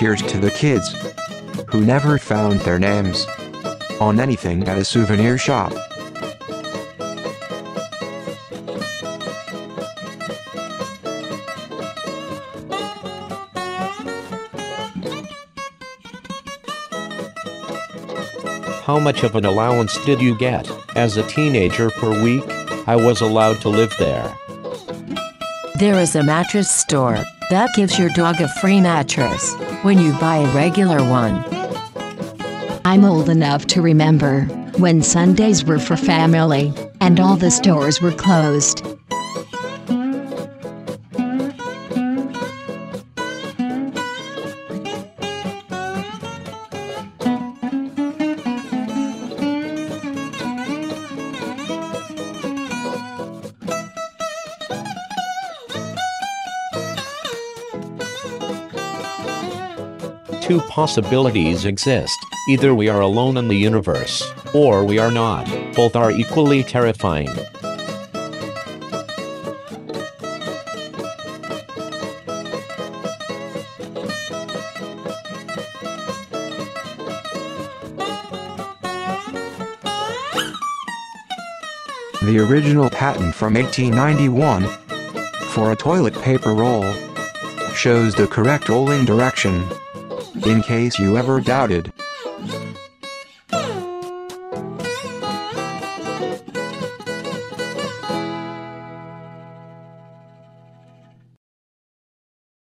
here's to the kids who never found their names on anything at a souvenir shop. How much of an allowance did you get? As a teenager per week, I was allowed to live there. There is a mattress store that gives your dog a free mattress when you buy a regular one. I'm old enough to remember when Sundays were for family and all the stores were closed. Two possibilities exist either we are alone in the universe, or we are not. Both are equally terrifying. The original patent from 1891 for a toilet paper roll shows the correct rolling direction. In case you ever doubted.